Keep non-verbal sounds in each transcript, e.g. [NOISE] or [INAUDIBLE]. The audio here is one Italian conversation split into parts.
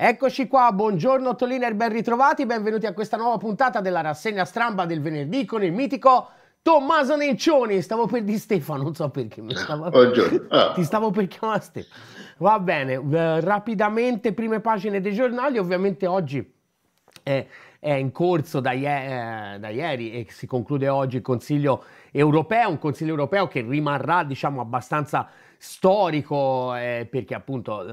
Eccoci qua, buongiorno Toliner, ben ritrovati, benvenuti a questa nuova puntata della rassegna stramba del venerdì con il mitico Tommaso Nencioni. Stavo per dire Stefano, non so perché mi stavo... Buongiorno. Ah. [LAUGHS] Ti stavo per chiamare Stefano. Va bene, eh, rapidamente prime pagine dei giornali, ovviamente oggi è, è in corso da, ie- eh, da, ieri e si conclude oggi il Consiglio europeo, un Consiglio europeo che rimarrà diciamo abbastanza storico eh, perché appunto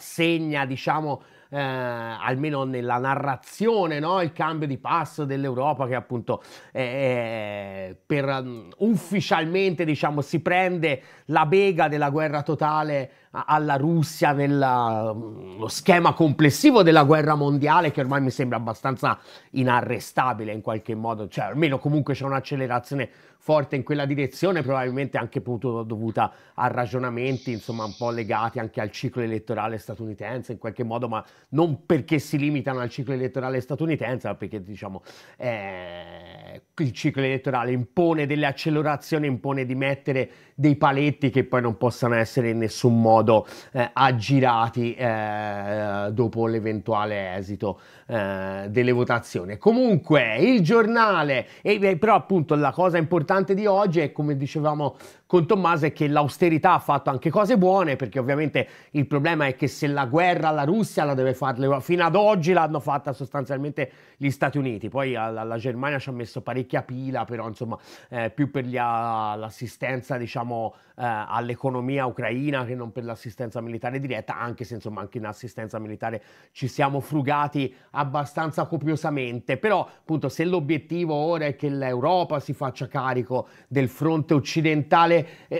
segna diciamo eh, almeno nella narrazione, no? il cambio di passo dell'Europa che appunto eh, per, um, ufficialmente diciamo, si prende la bega della guerra totale alla Russia nello mm, schema complessivo della guerra mondiale che ormai mi sembra abbastanza inarrestabile in qualche modo, cioè almeno comunque c'è un'accelerazione forte in quella direzione, probabilmente anche dovuta a ragionamenti insomma un po' legati anche al ciclo elettorale statunitense in qualche modo, ma non perché si limitano al ciclo elettorale statunitense, ma perché diciamo eh, il ciclo elettorale impone delle accelerazioni, impone di mettere dei paletti che poi non possano essere in nessun modo eh, aggirati eh, dopo l'eventuale esito eh, delle votazioni. Comunque il giornale, e, però appunto la cosa importante di oggi è come dicevamo con Tommaso è che l'austerità ha fatto anche cose buone perché ovviamente il problema è che se la guerra alla Russia la deve fare fino ad oggi l'hanno fatta sostanzialmente gli Stati Uniti. Poi la, Germania ci ha messo parecchia pila però insomma eh, più per gli, l'assistenza diciamo eh, all'economia ucraina che non per l'assistenza militare diretta anche se insomma anche in assistenza militare ci siamo frugati abbastanza copiosamente. Però appunto se l'obiettivo ora è che l'Europa si faccia carico del fronte occidentale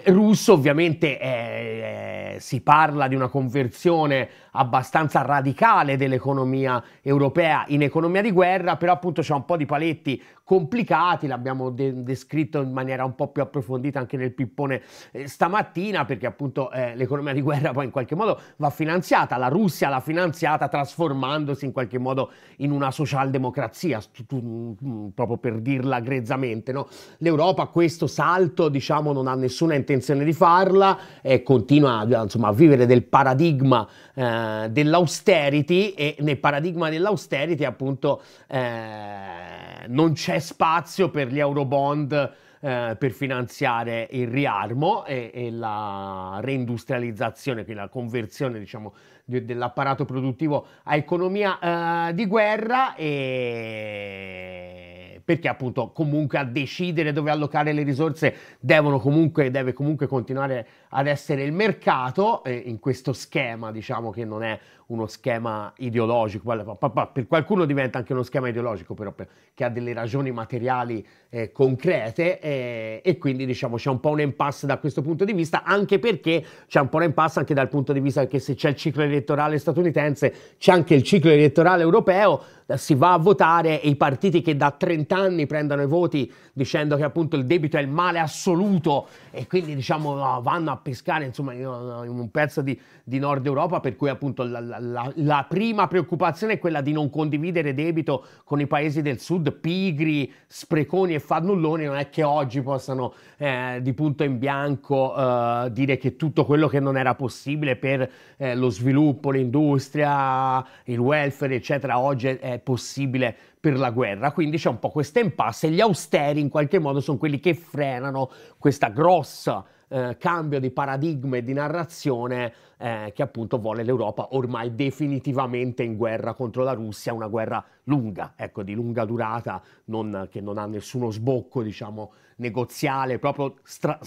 russo ovviamente eh, eh, si parla di una conversione abbastanza radicale dell'economia europea in economia di guerra, però appunto c'è un po' di paletti complicati, l'abbiamo de- descritto in maniera un po' più approfondita anche nel pippone eh, stamattina, perché appunto eh, l'economia di guerra poi in qualche modo va finanziata, la Russia l'ha finanziata trasformandosi in qualche modo in una socialdemocrazia, mm, proprio per dirla grezzamente, no? L'Europa questo salto diciamo non ha nessuna intenzione di farla e continua insomma, a vivere del paradigma eh, dell'austerity e nel paradigma dell'austerity appunto eh, non c'è spazio per gli eurobond eh, per finanziare il riarmo e, e, la reindustrializzazione, quindi la conversione diciamo, dell'apparato produttivo a economia eh, di guerra e perché appunto comunque a decidere dove allocare le risorse devono comunque, deve comunque continuare ad essere il mercato eh, in questo schema diciamo che non è uno schema ideologico, per qualcuno diventa anche uno schema ideologico però che ha delle ragioni materiali eh, concrete e quindi diciamo c'è un po' un impasse da questo punto di vista anche perché c'è un po' un impasse anche dal punto di vista che se c'è il ciclo elettorale statunitense c'è anche il ciclo elettorale europeo si va a votare e i partiti che da 30 anni prendono i voti dicendo che appunto il debito è il male assoluto e quindi diciamo vanno a pescare insomma in un pezzo di, di Nord Europa per cui appunto la, la, la, prima preoccupazione è quella di non condividere debito con i paesi del sud pigri, spreconi e fannulloni non è che oggi possano eh, di punto in bianco eh, dire che tutto quello che non era possibile per eh, lo sviluppo, l'industria, il welfare eccetera oggi è possibile per la guerra, quindi c'è un po' questa impasse. Gli austeri in qualche modo sono quelli che frenano questa grossa eh, cambio di paradigma e di narrazione eh, che appunto vuole l'Europa ormai definitivamente in guerra contro la Russia, una guerra lunga, ecco, di lunga durata, non, che non ha nessuno sbocco, diciamo, negoziale, proprio stra-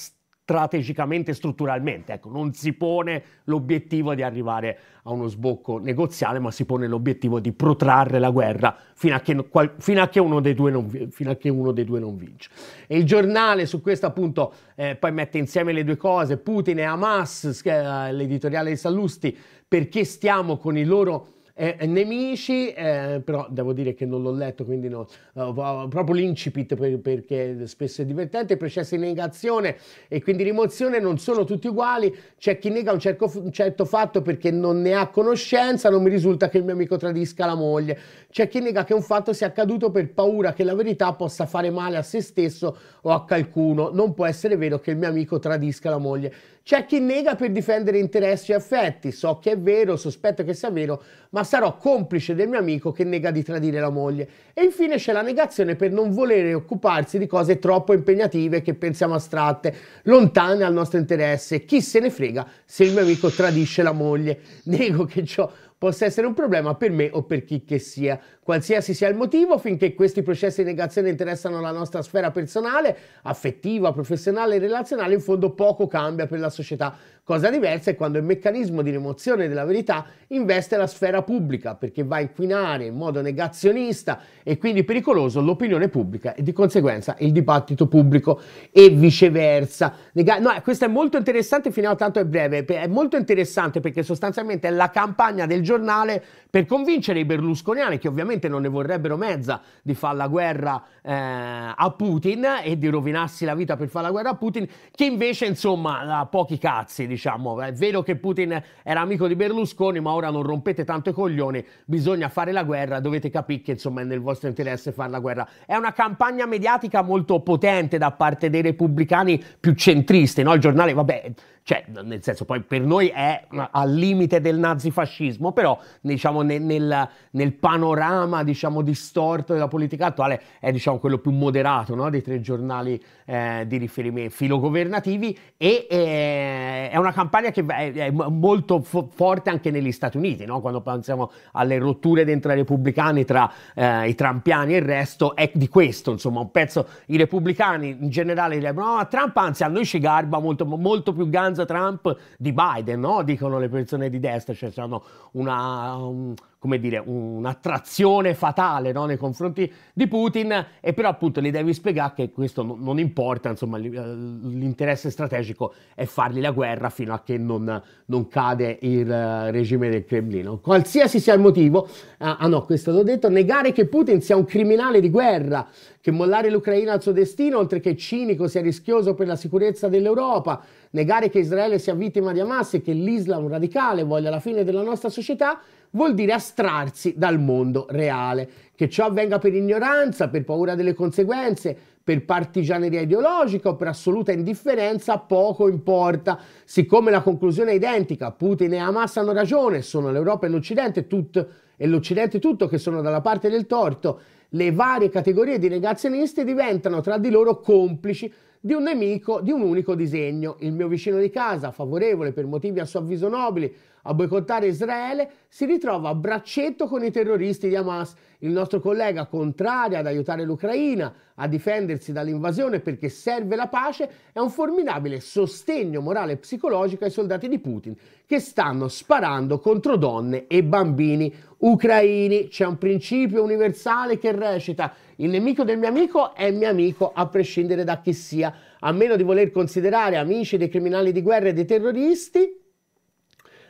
strategicamente, strutturalmente. Ecco, non si pone l'obiettivo di arrivare a uno sbocco negoziale, ma si pone l'obiettivo di protrarre la guerra fino a che, fino a che, uno, dei non, fino a che uno, dei due non, vince. E il giornale su questo appunto eh, poi mette insieme le due cose, Putin e Hamas, eh, l'editoriale di Sallusti, perché stiamo con i loro eh, nemici, eh, però devo dire che non l'ho letto, quindi no, uh, proprio l'incipit per, perché spesso è divertente, processi di negazione e quindi rimozione non sono tutti uguali, c'è chi nega un certo, un certo fatto perché non ne ha conoscenza, non mi risulta che il mio amico tradisca la moglie, c'è chi nega che un fatto sia accaduto per paura che la verità possa fare male a se stesso o a qualcuno, non può essere vero che il mio amico tradisca la moglie C'è chi nega per difendere interessi e affetti, so che è vero, sospetto che sia vero, ma sarò complice del mio amico che nega di tradire la moglie. E infine c'è la negazione per non volere occuparsi di cose troppo impegnative che pensiamo astratte, lontane al nostro interesse. Chi se ne frega se il mio amico tradisce la moglie? [LAUGHS] Nego che ciò possa essere un problema per me o per chi che sia. Qualsiasi sia il motivo, finché questi processi di negazione interessano la nostra sfera personale, affettiva, professionale e relazionale, in fondo poco cambia per la società. Cosa diversa è quando il meccanismo di rimozione della verità investe la sfera pubblica, perché va a inquinare in modo negazionista e quindi pericoloso l'opinione pubblica e di conseguenza il dibattito pubblico e viceversa. No, questo è molto interessante, fino a tanto è breve, è molto interessante perché sostanzialmente è la campagna del giornale per convincere i berlusconiani, che ovviamente non ne vorrebbero mezza di fare la guerra eh, a Putin e di rovinarsi la vita per fare la guerra a Putin, che invece insomma ha pochi cazzi, diciamo. È vero che Putin era amico di Berlusconi, ma ora non rompete tanto i coglioni, bisogna fare la guerra, dovete capire che insomma è nel vostro interesse fare la guerra. È una campagna mediatica molto potente da parte dei repubblicani più centristi, no? Il giornale, vabbè, cioè, nel senso, poi per noi è al limite del nazifascismo, però diciamo nel, nel, nel panorama diciamo distorto della politica attuale è diciamo quello più moderato no? dei tre giornali eh, di riferimento filogovernativi e eh, è una campagna che è, è molto fo- forte anche negli Stati Uniti, no? quando pensiamo alle rotture dentro i repubblicani tra eh, i trampiani e il resto, è di questo, insomma, un pezzo, i repubblicani in generale direbbero, no, Trump anzi a noi ci garba molto, molto più ganzo Trump di Biden, no? dicono le persone di destra, cioè hanno una, un, come dire, un'attrazione fatale no? nei confronti di Putin e però appunto gli devi spiegare che questo non, importa, insomma eh, l'interesse strategico è fargli la guerra fino a che non, non cade il uh, regime del Cremlino. Qualsiasi sia il motivo, uh, ah no, questo l'ho detto, negare che Putin sia un criminale di guerra, che mollare l'Ucraina al suo destino, oltre che cinico, sia rischioso per la sicurezza dell'Europa, negare che Israele sia vittima di Hamas e che l'Islam radicale voglia la fine della nostra società, vuol dire astrarsi dal mondo reale. Che ciò avvenga per ignoranza, per paura delle conseguenze, per partigianeria ideologica o per assoluta indifferenza, poco importa. Siccome la conclusione è identica, Putin e Hamas hanno ragione, sono l'Europa e l'Occidente, tutto, e l'Occidente tutto che sono dalla parte del torto, le varie categorie di negazionisti diventano tra di loro complici di un nemico di un unico disegno. Il mio vicino di casa, favorevole per motivi a suo avviso nobili a boicottare Israele, si ritrova a braccetto con i terroristi di Hamas. Il nostro collega, contrario ad aiutare l'Ucraina a difendersi dall'invasione perché serve la pace, è un formidabile sostegno morale e psicologico ai soldati di Putin che stanno sparando contro donne e bambini ucraini. C'è un principio universale che recita il nemico del mio amico è mio amico a prescindere da chi sia, a meno di voler considerare amici dei criminali di guerra e dei terroristi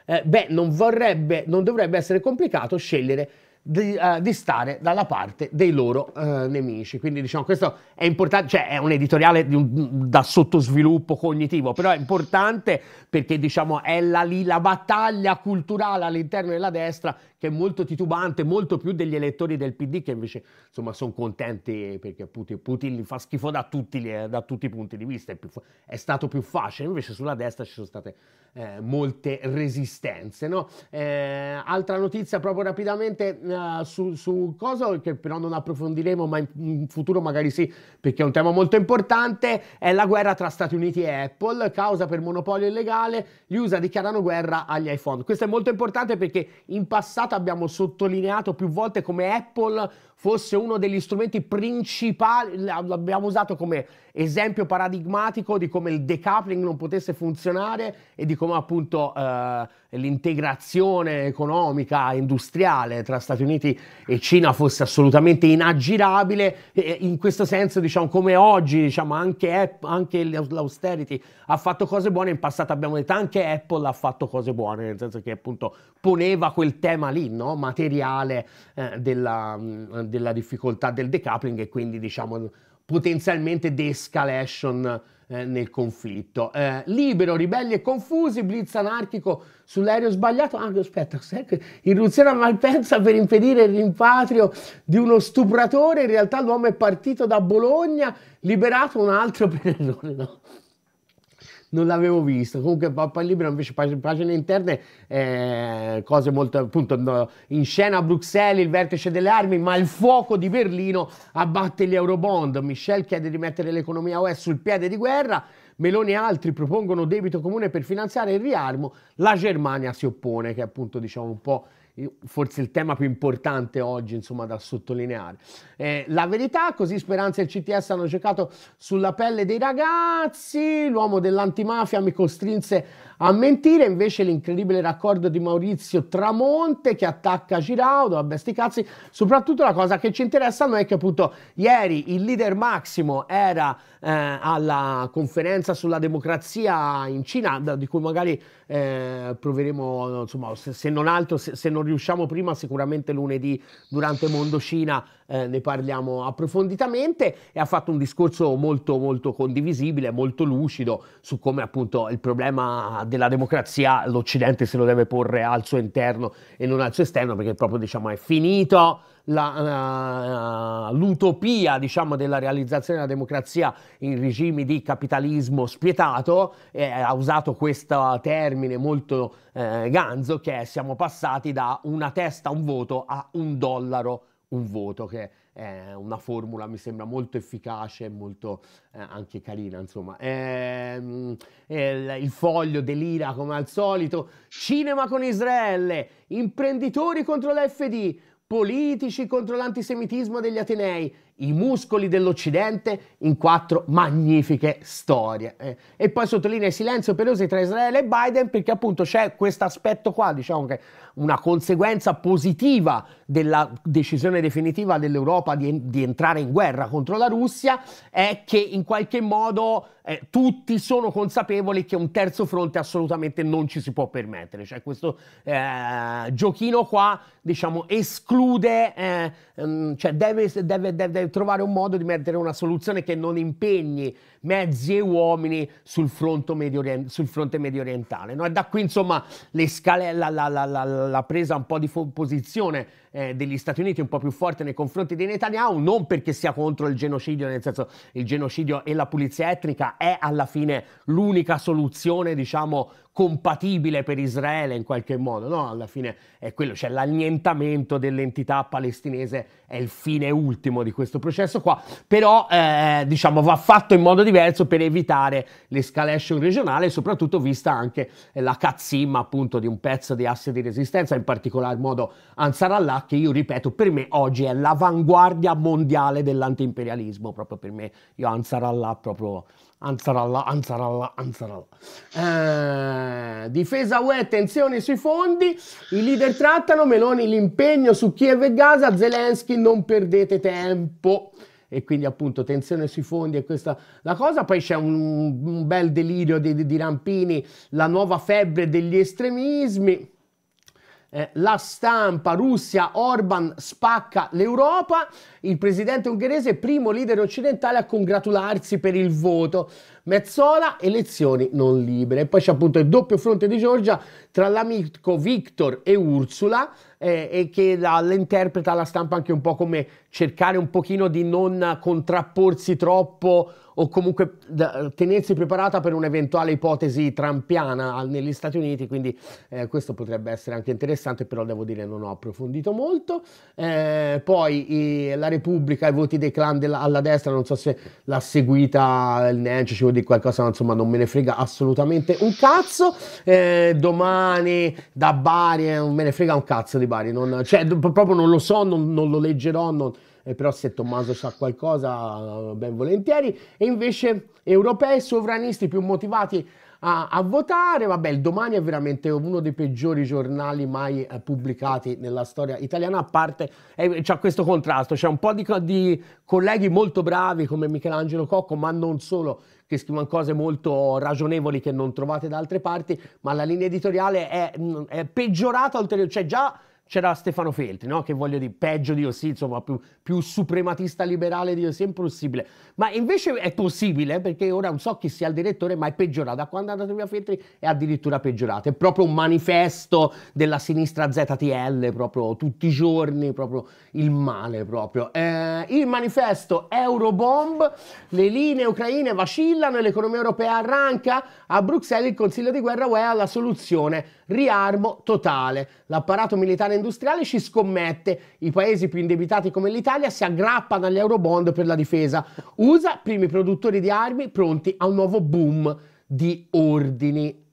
eh, beh, non, vorrebbe, non dovrebbe essere complicato scegliere di, uh, di, stare dalla parte dei loro uh, nemici. Quindi diciamo questo è importante, cioè è un editoriale un, da sottosviluppo cognitivo, però è importante perché diciamo è la, la battaglia culturale all'interno della destra che è molto titubante, molto più degli elettori del PD che invece insomma sono contenti perché Putin, Putin li fa schifo da tutti, da tutti, i punti di vista, è, più, è, stato più facile, invece sulla destra ci sono state eh, molte resistenze. No? Eh, altra notizia proprio rapidamente uh, su, su cosa che però non approfondiremo, ma in, in futuro magari sì, perché è un tema molto importante, è la guerra tra Stati Uniti e Apple, causa per monopolio illegale, gli USA dichiarano guerra agli iPhone. Questo è molto importante perché in passato abbiamo sottolineato più volte come Apple fosse uno degli strumenti principali, l'abbiamo usato come esempio paradigmatico di come il decoupling non potesse funzionare e di come appunto eh, l'integrazione economica industriale tra Stati Uniti e Cina fosse assolutamente inaggirabile. E in questo senso, diciamo, come oggi, diciamo, anche, anche l'austerity ha fatto cose buone, in passato abbiamo detto anche Apple ha fatto cose buone, nel senso che appunto poneva quel tema lì, no? materiale eh, della della difficoltà del decoupling e quindi diciamo potenzialmente de-escalation eh, nel conflitto. Eh, libero, ribelli e confusi, blitz anarchico sull'aereo sbagliato. Ah, aspetta, irruzione a Malpensa per impedire il rimpatrio di uno stupratore. In realtà l'uomo è partito da Bologna, liberato un altro [LAUGHS] per errore. No? Non l'avevo visto. Comunque poi il libro invece pagine interne, eh, cose molto appunto in scena a Bruxelles il vertice delle armi, ma il fuoco di Berlino abbatte gli eurobond. Michel chiede di mettere l'economia UE sul piede di guerra. Meloni e altri propongono debito comune per finanziare il riarmo, la Germania si oppone, che è appunto diciamo un po' forse il tema più importante oggi insomma da sottolineare. Eh, la verità, così Speranza e il CTS hanno giocato sulla pelle dei ragazzi, l'uomo dell'antimafia mi costrinse a mentire, invece l'incredibile raccordo di Maurizio Tramonte che attacca Giraudo, vabbè sti cazzi, soprattutto la cosa che ci interessa a noi è che appunto ieri il leader Massimo era eh, alla conferenza sulla democrazia in Cina, di cui magari eh, proveremo, insomma, se, se non altro, se, se, non riusciamo prima, sicuramente lunedì durante Mondo Cina eh, ne parliamo approfonditamente. E ha fatto un discorso molto molto condivisibile, molto lucido su come appunto il problema della democrazia l'Occidente se lo deve porre al suo interno e non al suo esterno perché proprio diciamo è finito la, uh, l'utopia diciamo, della realizzazione della democrazia in regimi di capitalismo spietato, eh, ha usato questo termine molto eh, ganzo che è siamo passati da una testa un voto a un dollaro un voto, che è una formula mi sembra molto efficace e molto eh, anche carina, insomma. Ehm, il foglio delira come al solito, cinema con Israele, imprenditori contro l'FD, politici contro l'antisemitismo degli Atenei, i muscoli dell'Occidente in quattro magnifiche storie. Eh, e poi sottolinea il silenzio peloso tra Israele e Biden perché appunto c'è questo aspetto qua, diciamo che una conseguenza positiva della decisione definitiva dell'Europa di, di entrare in guerra contro la Russia è che in qualche modo eh, tutti sono consapevoli che un terzo fronte assolutamente non ci si può permettere. Cioè questo eh, giochino qua, diciamo, esclude, eh, um, cioè deve, deve, deve, trovare un modo di mettere una soluzione che non impegni mezzi e uomini sul medio, sul fronte medio orientale. No? E da qui, insomma, scale, la, la, la, la, presa un po' di posizione eh, degli Stati Uniti un po' più forte nei confronti di Netanyahu, non perché sia contro il genocidio, nel senso il genocidio e la pulizia etnica è alla fine l'unica soluzione, diciamo, compatibile per Israele in qualche modo, no? Alla fine è quello, cioè l'annientamento dell'entità palestinese è il fine ultimo di questo processo qua, però eh, diciamo va fatto in modo diverso per evitare l'escalation regionale soprattutto vista anche la cazzimma appunto di un pezzo di asse di resistenza, in particolar modo Ansar Allah, che io ripeto per me oggi è l'avanguardia mondiale dell'antiimperialismo, proprio per me, io Ansar Allah proprio Ansarallah, Ansarallah, Ansarallah. Eh, difesa UE, tensioni sui fondi, i leader trattano, Meloni l'impegno su Kiev e Gaza, Zelensky non perdete tempo. E quindi appunto tensione sui fondi e questa la cosa. Poi c'è un, un bel delirio di, di Rampini, la nuova febbre degli estremismi eh, la stampa, Russia, Orban spacca l'Europa, il presidente ungherese, primo leader occidentale a congratularsi per il voto. Mezzola, elezioni non libere. E poi c'è appunto il doppio fronte di Giorgia tra l'amico Victor e Ursula, eh, e che l'interpreta la stampa anche un po' come cercare un pochino di non contrapporsi troppo o comunque da, tenersi preparata per un'eventuale ipotesi trampiana negli Stati Uniti, quindi eh, questo potrebbe essere anche interessante, però devo dire non ho approfondito molto. Eh, poi i, la Repubblica, i voti dei clan della, alla destra, non so se l'ha seguita il Nenci, ci vuol dire qualcosa, ma insomma non me ne frega assolutamente un cazzo. Eh, domani da Bari, eh, non me ne frega un cazzo di Bari, non, cioè proprio non lo so, non, non lo leggerò, non, eh, però se Tommaso sa qualcosa ben volentieri, e invece europei sovranisti più motivati a, a, votare. Vabbè, il domani è veramente uno dei peggiori giornali mai eh, pubblicati nella storia italiana, a parte eh, c'è questo contrasto, c'è un po' di, di, colleghi molto bravi come Michelangelo Cocco, ma non solo, che scrivono cose molto ragionevoli che non trovate da altre parti, ma la linea editoriale è, è peggiorata ulteriormente, cioè già c'era Stefano Feltri, no? che voglio dire, peggio di sì, insomma, più, più suprematista liberale di sì, è impossibile. Ma invece è possibile, perché ora non so chi sia il direttore, ma è peggiorato. Quando è andato via Feltri è addirittura peggiorato. È proprio un manifesto della sinistra ZTL, proprio tutti i giorni, proprio il male proprio. Eh, il manifesto Eurobomb, le linee ucraine vacillano l'economia europea arranca. A Bruxelles il Consiglio di guerra UE ha la soluzione, riarmo totale. L'apparato militare industriale ci scommette. I paesi più indebitati come l'Italia si aggrappano agli eurobond per la difesa. USA, primi produttori di armi pronti a un nuovo boom di ordini.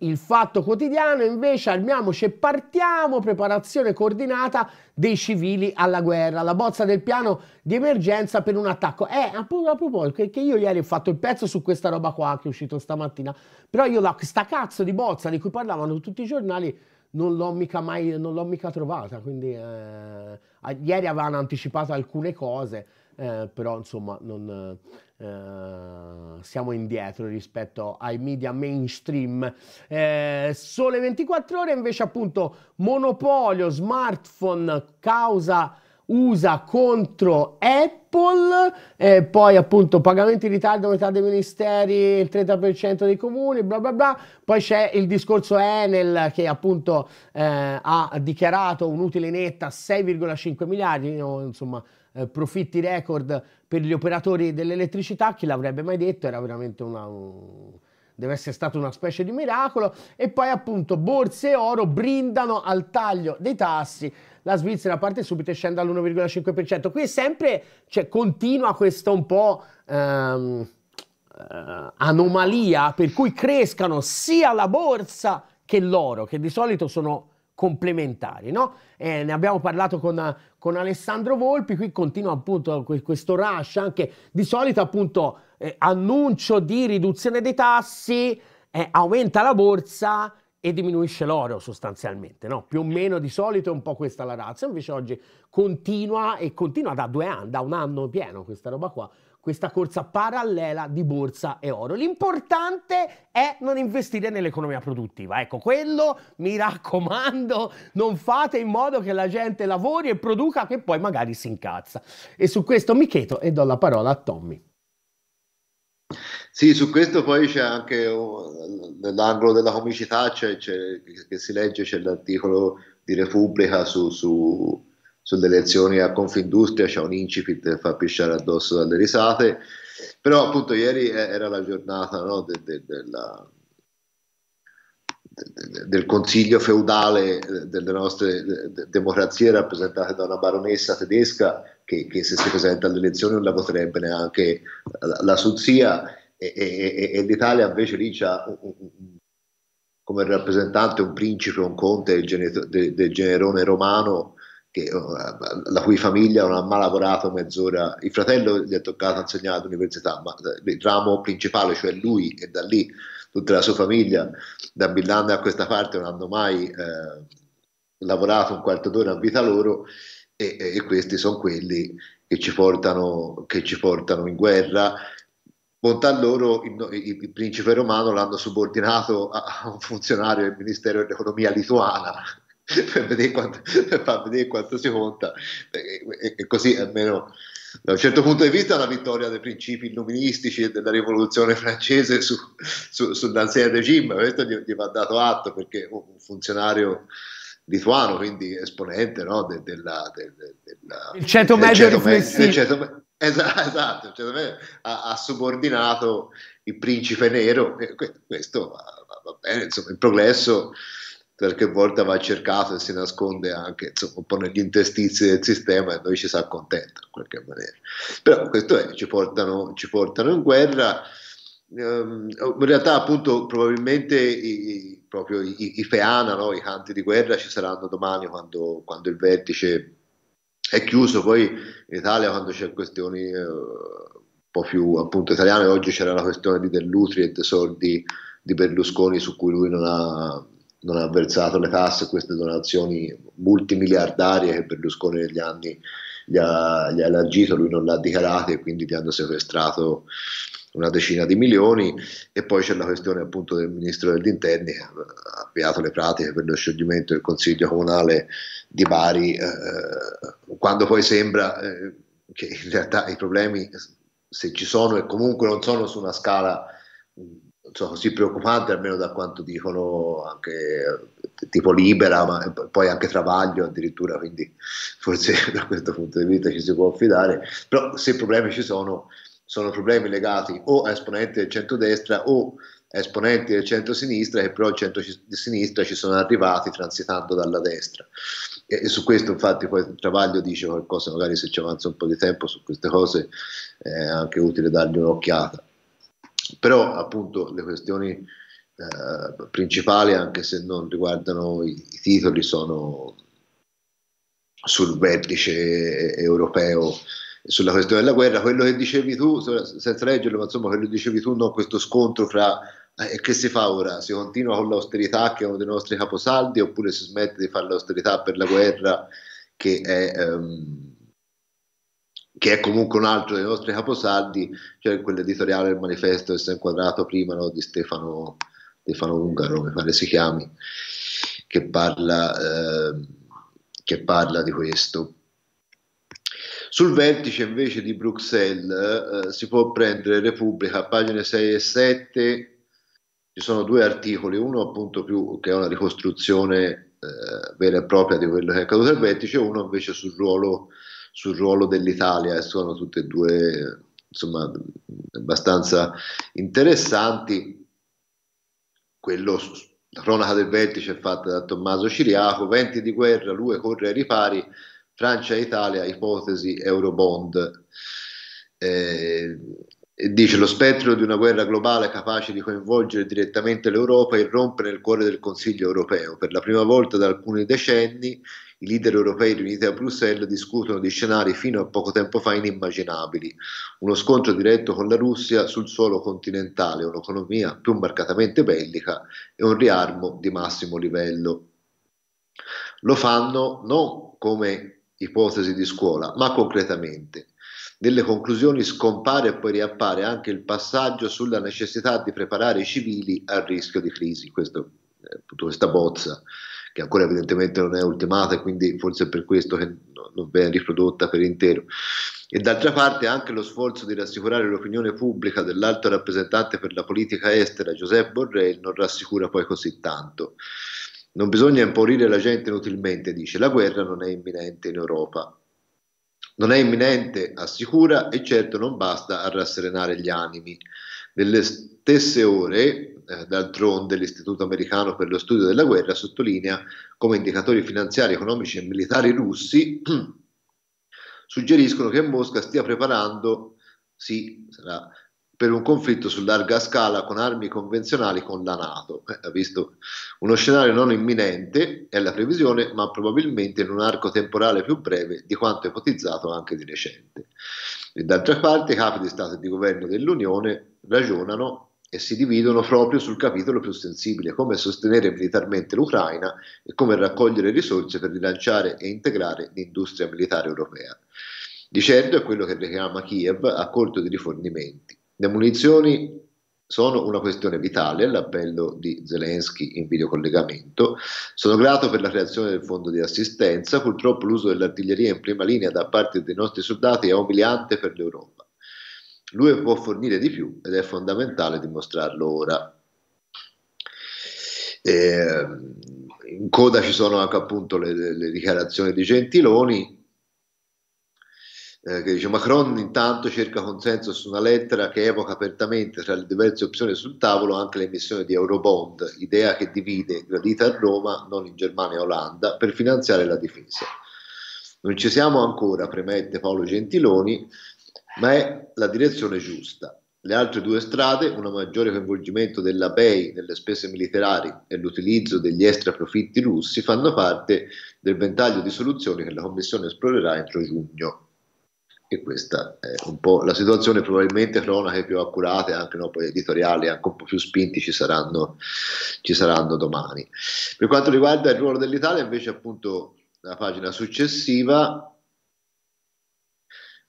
Il fatto quotidiano invece armiamoci e partiamo, preparazione coordinata dei civili alla guerra, la bozza del piano di emergenza per un attacco. Eh, a proposito, che io ieri ho fatto il pezzo su questa roba qua che è uscito stamattina, però io la, questa cazzo di bozza di cui parlavano tutti i giornali non l'ho mica mai, non l'ho mica trovata, quindi eh, ieri avevano anticipato alcune cose, eh, però insomma non, eh, siamo indietro rispetto ai media mainstream. Eh, sole 24 ore invece appunto monopolio smartphone causa USA contro Apple, eh, poi appunto pagamenti in ritardo metà dei ministeri, il 30% dei comuni, bla bla bla, poi c'è il discorso Enel che appunto eh, ha dichiarato un utile netta 6,5 miliardi, insomma eh, profitti record per gli operatori dell'elettricità, chi l'avrebbe mai detto, era veramente una... Un deve essere stato una specie di miracolo e poi appunto borse e oro brindano al taglio dei tassi la Svizzera parte subito e scende all'1,5%. Qui sempre cioè, continua questa un po' ehm, eh, anomalia per cui crescano sia la borsa che l'oro, che di solito sono complementari, no? Eh, ne abbiamo parlato con, con, Alessandro Volpi, qui continua appunto questo rush, anche di solito appunto eh, annuncio di riduzione dei tassi, eh, aumenta la borsa, e diminuisce l'oro sostanzialmente, no? più o meno di solito è un po' questa la razza, invece oggi continua e continua da due anni, da un anno pieno questa roba qua, questa corsa parallela di borsa e oro. L'importante è non investire nell'economia produttiva, ecco quello mi raccomando, non fate in modo che la gente lavori e produca che poi magari si incazza. E su questo mi cheto e do la parola a Tommy. Sì, su questo poi c'è anche nell'angolo della comicità c'è, c'è, che si legge, c'è l'articolo di Repubblica su, su, sulle elezioni a Confindustria, c'è un incipit che fa pisciare addosso dalle risate, però appunto ieri era la giornata no, de, de, della, de, del consiglio feudale delle nostre democrazie rappresentate da una baronessa tedesca che, che se si presenta alle elezioni non la voterebbe neanche la, la Suzia. E, e, e l'Italia invece lì c'ha come rappresentante un principe, un conte del, gener- de, del generone romano che, oh, la cui famiglia non ha mai lavorato mezz'ora. Il fratello gli è toccato insegnare all'università, ma il ramo principale, cioè lui e da lì tutta la sua famiglia, da Milano a questa parte non hanno mai eh, lavorato un quarto d'ora a vita loro e, e questi sono quelli che ci portano, che ci portano in guerra bontà loro il, il, il, principe romano l'hanno subordinato a, a un funzionario del Ministero dell'Economia lituana [LAUGHS] per vedere quanto, per far vedere quanto si conta. E, e, così almeno da un certo punto di vista una vittoria dei principi illuministici e della rivoluzione francese su, su, sull'ancien regime, questo gli, gli, va dato atto perché un funzionario lituano, quindi esponente no, de, della, de, de, della, il ceto medio riflessivo. [LAUGHS] Esatto, cioè, ha, ha, subordinato il principe nero, questo va, va, bene, insomma, il progresso qualche volta va cercato e si nasconde anche insomma, un po' negli interstizi del sistema e noi ci si accontenta in qualche maniera. Però questo è, ci portano, ci portano in guerra. Um, in realtà appunto probabilmente i, proprio i, i FEANA, no? i canti di guerra ci saranno domani quando, quando il vertice è chiuso poi in Italia quando c'è questioni eh, un po' più appunto italiane, oggi c'era la questione di Dell'Utri e dei soldi di Berlusconi su cui lui non ha, non ha versato le tasse, queste donazioni multimiliardarie che Berlusconi negli anni gli ha, gli ha elargito, lui non l'ha dichiarato e quindi gli hanno sequestrato una decina di milioni. E poi c'è la questione appunto del ministro degli interni che ha avviato le pratiche per lo scioglimento del consiglio comunale di Bari eh, quando poi sembra eh, che in realtà i problemi se ci sono e comunque non sono su una scala so, così preoccupante almeno da quanto dicono anche eh, tipo Libera ma poi anche Travaglio addirittura quindi forse [LAUGHS] da questo punto di vista ci si può affidare però se problemi ci sono sono problemi legati o a esponenti del centrodestra o a esponenti del centro-sinistra che però al centro-sinistra ci sono arrivati transitando dalla destra. E, e, su questo infatti poi Travaglio dice qualcosa, magari se ci avanza un po' di tempo su queste cose è anche utile dargli un'occhiata. Però appunto le questioni eh, principali, anche se non riguardano i, i titoli, sono sul vertice europeo sulla questione della guerra, quello che dicevi tu, senza leggerlo, ma insomma quello che dicevi tu, no, questo scontro fra eh, che si fa ora? Si continua con l'austerità che è uno dei nostri caposaldi oppure si smette di fare l'austerità per la guerra che è, um, che è comunque un altro dei nostri caposaldi, cioè quell'editoriale del manifesto che si è inquadrato prima no, di Stefano, Stefano Ungaro, mi pare si chiami, che parla, eh, che parla di questo. Sul vertice invece di Bruxelles eh, si può prendere Repubblica, pagine 6 e 7, ci sono due articoli, uno appunto più che è una ricostruzione eh, vera e propria di quello che è accaduto al vertice, uno invece sul ruolo, sul ruolo dell'Italia e sono tutte e due insomma abbastanza interessanti. Quello, la cronaca del vertice è fatta da Tommaso Ciriaco, venti di guerra, lui corre ai ripari, Francia e Italia, ipotesi Eurobond. Eh, dice lo spettro di una guerra globale capace di coinvolgere direttamente l'Europa irrompe nel cuore del Consiglio europeo. Per la prima volta da alcuni decenni i leader europei riuniti a Bruxelles discutono di scenari fino a poco tempo fa inimmaginabili. Uno scontro diretto con la Russia sul suolo continentale, un'economia più marcatamente bellica e un riarmo di massimo livello. Lo fanno non come ipotesi di scuola, ma concretamente. Nelle conclusioni scompare e poi riappare anche il passaggio sulla necessità di preparare i civili al rischio di crisi. Questo, questa bozza, che ancora evidentemente non è ultimata e quindi forse è per questo che non viene riprodotta per intero. E d'altra parte anche lo sforzo di rassicurare l'opinione pubblica dell'alto rappresentante per la politica estera Giuseppe Borrell non rassicura poi così tanto. Non bisogna impaurire la gente inutilmente, dice, la guerra non è imminente in Europa. Non è imminente, assicura, e certo non basta a rasserenare gli animi. Nelle stesse ore, eh, d'altronde, l'Istituto americano per lo studio della guerra sottolinea come indicatori finanziari, economici e militari russi [CLEARS THROAT] suggeriscono che Mosca stia preparando, sì, sarà per un conflitto su larga scala con armi convenzionali con la Nato. Eh, visto uno scenario non imminente, è la previsione, ma probabilmente in un arco temporale più breve di quanto ipotizzato anche di recente. E d'altra parte i capi di Stato e di governo dell'Unione ragionano e si dividono proprio sul capitolo più sensibile, come sostenere militarmente l'Ucraina e come raccogliere risorse per rilanciare e integrare l'industria militare europea. Di certo è quello che richiama Kiev a corto di rifornimenti. Le munizioni sono una questione vitale, l'appello di Zelensky in videocollegamento. Sono grato per la creazione del fondo di assistenza, purtroppo l'uso dell'artiglieria in prima linea da parte dei nostri soldati è umiliante per l'Europa. Lui può fornire di più ed è fondamentale dimostrarlo ora. Eh, in coda ci sono anche appunto le, le dichiarazioni di Gentiloni, eh, che dice Macron intanto cerca consenso su una lettera che evoca apertamente tra le diverse opzioni sul tavolo anche l'emissione di Eurobond, idea che divide, gradita a Roma, non in Germania e Olanda, per finanziare la difesa. Non ci siamo ancora, premette Paolo Gentiloni, ma è la direzione giusta. Le altre due strade, un maggiore coinvolgimento della BEI nelle spese militari e l'utilizzo degli extra profitti russi, fanno parte del ventaglio di soluzioni che la Commissione esplorerà entro giugno e questa è un po' la situazione, probabilmente cronache più accurate, anche no, poi editoriali anche un po' più spinti ci saranno, ci saranno domani. Per quanto riguarda il ruolo dell'Italia, invece appunto la pagina successiva,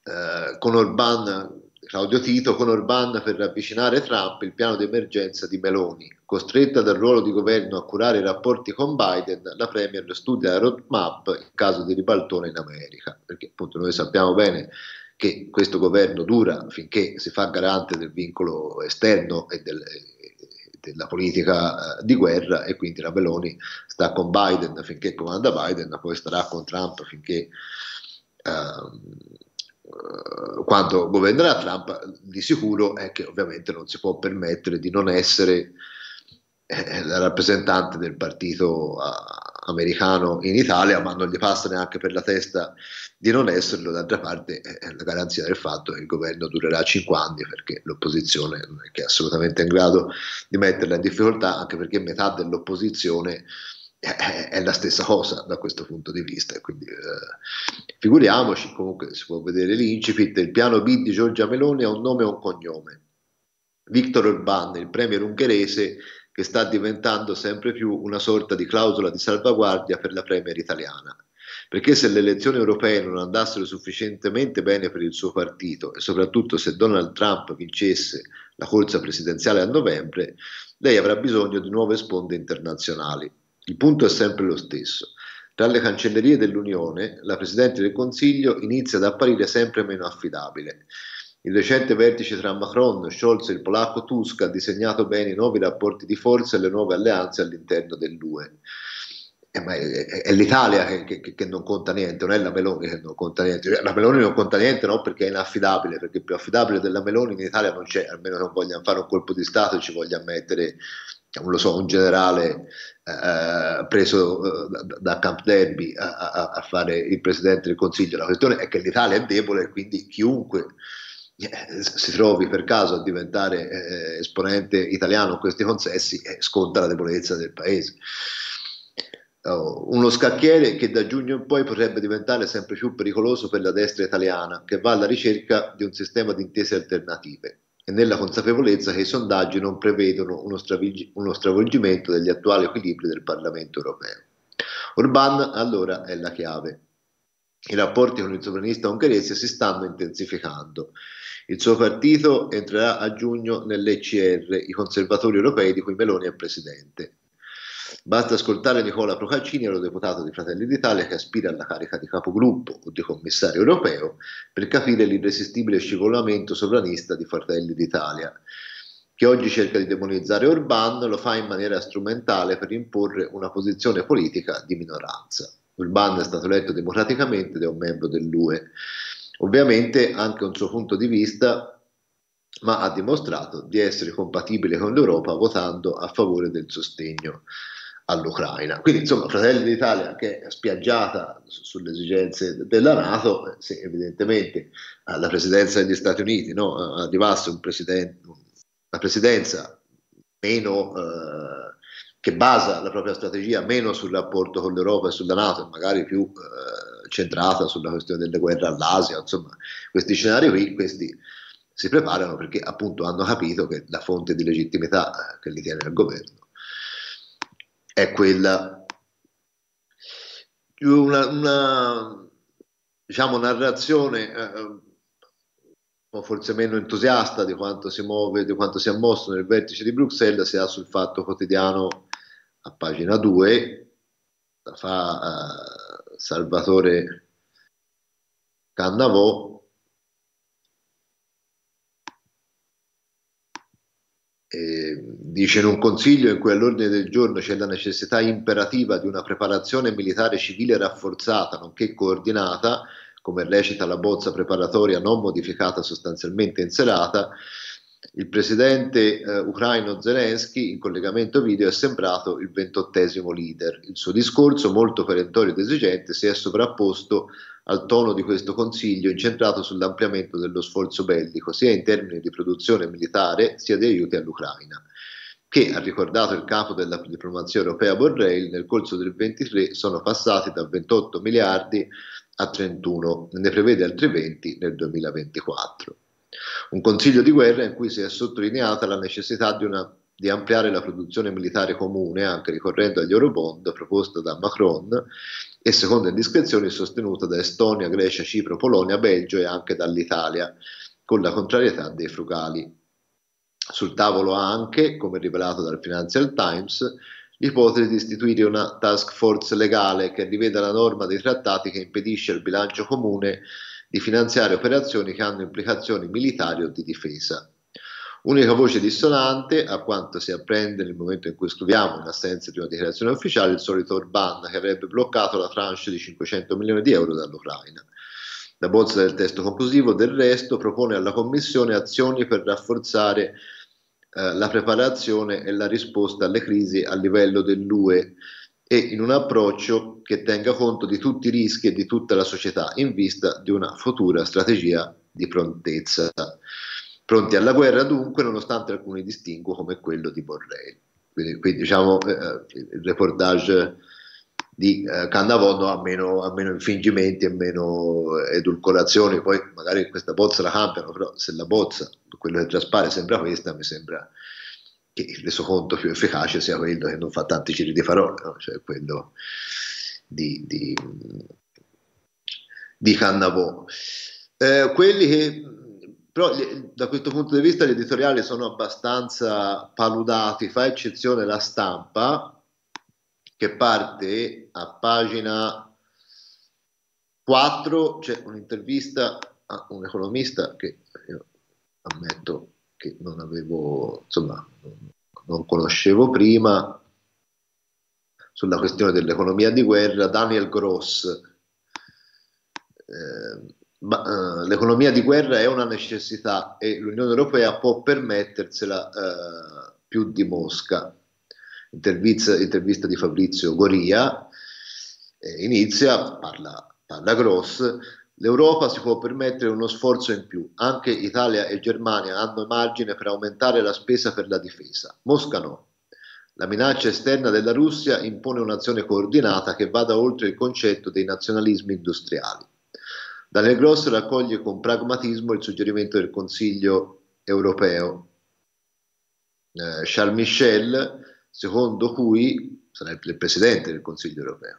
eh, con Orban Claudio Tito, con Orban per avvicinare Trump il piano di emergenza di Meloni. Costretta dal ruolo di governo a curare i rapporti con Biden, la Premier studia la roadmap in caso di ribaltone in America, perché appunto noi sappiamo bene che questo governo dura finché si fa garante del vincolo esterno e del, della politica eh, di guerra e quindi la Meloni sta con Biden finché comanda Biden, poi starà con Trump finché eh, quando governerà Trump di sicuro è che ovviamente non si può permettere di non essere eh, la rappresentante del partito americano in Italia, ma non gli passa neanche per la testa di non esserlo. D'altra parte è la garanzia del fatto che il governo durerà cinque anni perché l'opposizione non è assolutamente in grado di metterla in difficoltà, anche perché metà dell'opposizione è, la stessa cosa da questo punto di vista. Quindi, eh, figuriamoci, comunque si può vedere l'incipit, il piano B di Giorgia Meloni ha un nome e un cognome. Victor Orban, il premier ungherese, che sta diventando sempre più una sorta di clausola di salvaguardia per la premier italiana. Perché se le elezioni europee non andassero sufficientemente bene per il suo partito e soprattutto se Donald Trump vincesse la corsa presidenziale a novembre, lei avrà bisogno di nuove sponde internazionali. Il punto è sempre lo stesso. Tra le cancellerie dell'Unione, la Presidente del Consiglio inizia ad apparire sempre meno affidabile. Il recente vertice tra Macron, Scholz e il polacco Tusk ha disegnato bene i nuovi rapporti di forza e le nuove alleanze all'interno dell'UE. Eh, ma è, è, l'Italia che, che, che, non conta niente, non è la Meloni che non conta niente. La Meloni non conta niente non perché è inaffidabile, perché più affidabile della Meloni in Italia non c'è, almeno non vogliano fare un colpo di Stato e ci voglia mettere, non lo so, un generale eh, preso eh, da, Camp Derby a, a, a fare il Presidente del Consiglio. La questione è che l'Italia è debole e quindi chiunque eh, si trovi per caso a diventare eh, esponente italiano in questi consessi eh, sconta la debolezza del paese. Oh, uno scacchiere che da giugno in poi potrebbe diventare sempre più pericoloso per la destra italiana, che va alla ricerca di un sistema di intese alternative e nella consapevolezza che i sondaggi non prevedono uno, uno stravolgimento degli attuali equilibri del Parlamento europeo. Orban allora è la chiave. I rapporti con il sovranista ungherese si stanno intensificando. Il suo partito entrerà a giugno nell'ECR, i conservatori europei di cui Meloni è presidente. Basta ascoltare Nicola Procaccini, eurodeputato di Fratelli d'Italia, che aspira alla carica di capogruppo o di commissario europeo, per capire l'irresistibile scivolamento sovranista di Fratelli d'Italia, che oggi cerca di demonizzare Orban, lo fa in maniera strumentale per imporre una posizione politica di minoranza. Orban è stato eletto democraticamente ed è un membro dell'UE ovviamente anche un suo punto di vista, ma ha dimostrato di essere compatibile con l'Europa votando a favore del sostegno all'Ucraina. Quindi insomma Fratelli d'Italia che è spiaggiata sulle esigenze della Nato, se evidentemente alla presidenza degli Stati Uniti no, arrivasse un una presidenza meno, eh, che basa la propria strategia meno sul rapporto con l'Europa e sulla Nato magari più eh, centrata sulla questione delle guerre all'Asia, insomma, questi scenari qui, questi si preparano perché appunto hanno capito che la fonte di legittimità eh, che li tiene al governo è quella. Una, una diciamo, narrazione eh, forse meno entusiasta di quanto si muove, di quanto si è mosso nel vertice di Bruxelles, si ha sul fatto quotidiano a pagina 2, la fa eh, Salvatore Cannavò dice in un consiglio in cui all'ordine del giorno c'è la necessità imperativa di una preparazione militare civile rafforzata, nonché coordinata, come recita la bozza preparatoria non modificata sostanzialmente in serata, il presidente eh, ucraino Zelensky in collegamento video è sembrato il ventottesimo leader. Il suo discorso, molto perentorio ed esigente, si è sovrapposto al tono di questo consiglio incentrato sull'ampliamento dello sforzo bellico, sia in termini di produzione militare sia di aiuti all'Ucraina, che, ha ricordato il capo della diplomazia europea Borrell, nel corso del 23 sono passati da 28 miliardi a 31, ne prevede altri 20 nel 2024. Un consiglio di guerra in cui si è sottolineata la necessità di, una, di ampliare la produzione militare comune, anche ricorrendo agli Eurobond proposta da Macron e secondo indiscrezioni sostenuta da Estonia, Grecia, Cipro, Polonia, Belgio e anche dall'Italia, con la contrarietà dei frugali. Sul tavolo anche, come rivelato dal Financial Times, l'ipotesi di istituire una task force legale che riveda la norma dei trattati che impedisce al bilancio comune di finanziare operazioni che hanno implicazioni militari o di difesa. Unica voce dissonante, a quanto si apprende nel momento in cui scriviamo, in assenza di una dichiarazione ufficiale, il solito Orban che avrebbe bloccato la tranche di 500 milioni di euro dall'Ucraina. La bozza del testo conclusivo, del resto, propone alla Commissione azioni per rafforzare eh, la preparazione e la risposta alle crisi a livello dell'UE e in un approccio che tenga conto di tutti i rischi e di tutta la società in vista di una futura strategia di prontezza. Pronti alla guerra dunque, nonostante alcuni distinguo come quello di Borrell. Quindi, quindi diciamo eh, eh il reportage di eh, Cannavono ha meno, ha meno infingimenti e meno edulcorazioni, poi magari questa bozza la cambiano, però se la bozza, quello che traspare sembra questa, mi sembra che il resoconto più efficace sia quello che non fa tanti giri di parole, no? cioè quello di, di, di Cannavò. Eh, quelli che però da questo punto di vista gli editoriali sono abbastanza paludati, fa eccezione la stampa, che parte a pagina 4, c'è un'intervista a un economista che io ammetto che non avevo, insomma, non conoscevo prima, sulla questione dell'economia di guerra, Daniel Gross. Eh, ma, uh, l'economia di guerra è una necessità e l'Unione Europea può permettersela uh, più di Mosca intervista, intervista di Fabrizio Goria, eh, inizia, parla, parla Gross, l'Europa si può permettere uno sforzo in più, anche Italia e Germania hanno margine per aumentare la spesa per la difesa, Mosca no. La minaccia esterna della Russia impone un'azione coordinata che vada oltre il concetto dei nazionalismi industriali. Daniel Gross raccoglie con pragmatismo il suggerimento del Consiglio europeo. Eh, Charles Michel secondo cui, sarebbe il Presidente del Consiglio europeo,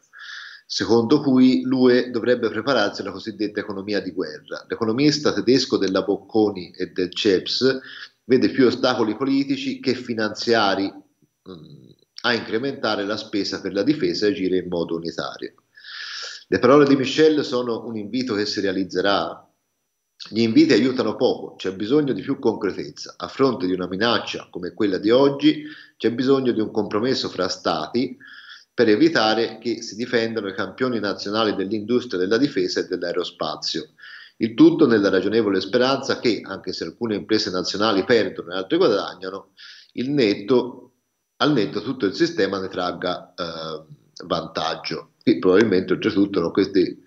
secondo cui l'UE dovrebbe prepararsi alla cosiddetta economia di guerra. L'economista tedesco della Bocconi e del CEPS vede più ostacoli politici che finanziari mh, mm, a incrementare la spesa per la difesa e agire in modo unitario. Le parole di Michel sono un invito che si realizzerà gli inviti aiutano poco, c'è bisogno di più concretezza. A fronte di una minaccia come quella di oggi, c'è bisogno di un compromesso fra Stati per evitare che si difendano i campioni nazionali dell'industria della difesa e dell'aerospazio. Il tutto nella ragionevole speranza che, anche se alcune imprese nazionali perdono e altre guadagnano, netto, al netto tutto il sistema ne tragga eh, vantaggio. Qui probabilmente oltretutto questi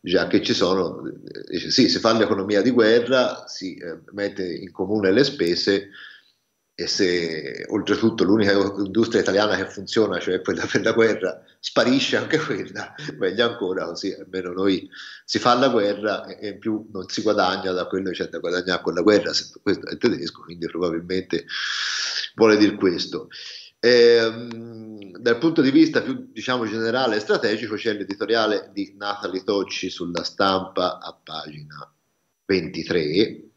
già che ci sono, dice, sì, si fa l'economia di guerra, si eh, mette in comune le spese e se oltretutto l'unica industria italiana che funziona, cioè [LAUGHS] quella per la guerra, sparisce anche quella, meglio ancora così, almeno noi si fa la guerra e in più non si guadagna da quello che c'è da guadagnare con la guerra, questo è tedesco, quindi probabilmente vuole dire questo. Eh, dal punto di vista più diciamo, generale e strategico c'è l'editoriale di Natalie Tocci sulla stampa a pagina 23.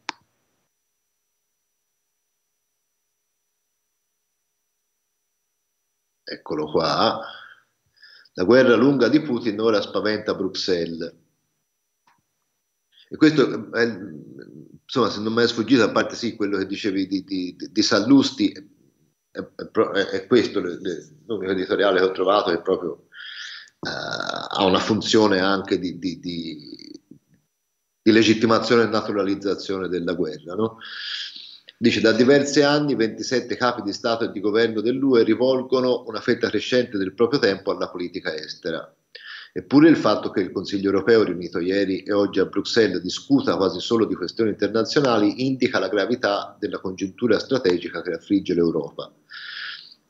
Eccolo qua. La guerra lunga di Putin ora spaventa Bruxelles. E questo è, insomma, se non mi è sfuggito, a parte sì, quello che dicevi di, di, di Sallusti, è, è, è questo l'unico editoriale che ho trovato che proprio uh, ha una funzione anche di, di, di, di, legittimazione e naturalizzazione della guerra. No? Dice da diversi anni 27 capi di Stato e di governo dell'UE rivolgono una fetta crescente del proprio tempo alla politica estera. Eppure il fatto che il Consiglio europeo riunito ieri e oggi a Bruxelles discuta quasi solo di questioni internazionali indica la gravità della congiuntura strategica che affligge l'Europa.